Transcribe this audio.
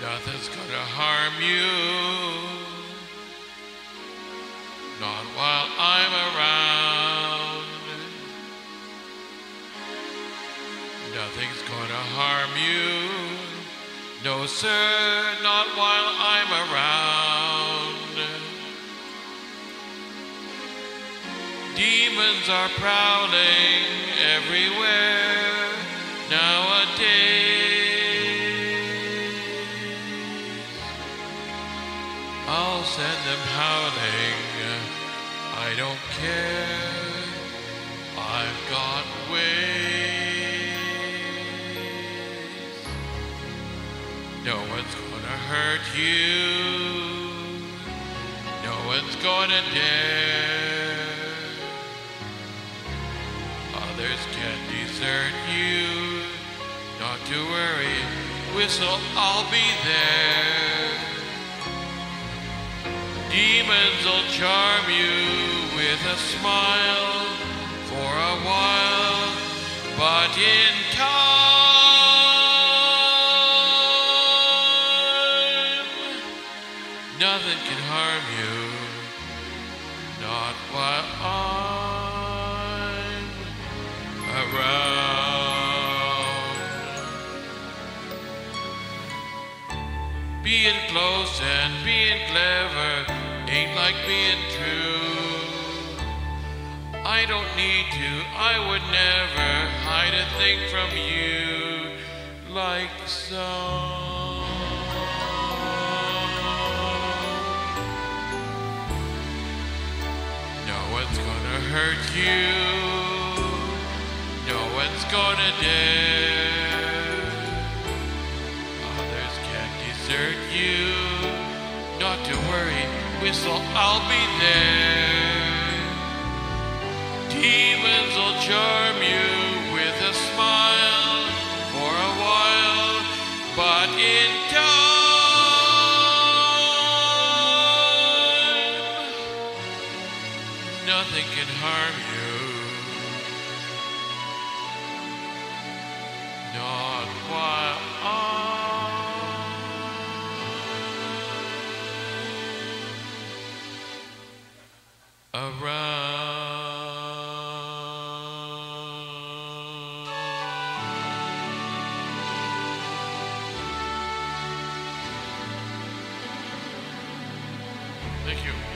Nothing's gonna harm you. Not while I'm around. Nothing's gonna harm you. No, sir, not while I'm around. Demons are prowling everywhere send them howling. I don't care. I've got ways. No one's gonna hurt you. No one's gonna dare. Others can desert you. Not to worry, whistle, I'll be there. Will charm you with a smile for a while, but in time, nothing can harm you, not while I'm around. Being close and being clever ain't like being true. I don't need to, I would never hide a thing from you like so. No one's gonna hurt you, no one's gonna dare. Others can't desert you. Not to worry, whistle, I'll be there. Demons will charm you with a smile for a while, but in time, nothing can harm you. around. Thank you.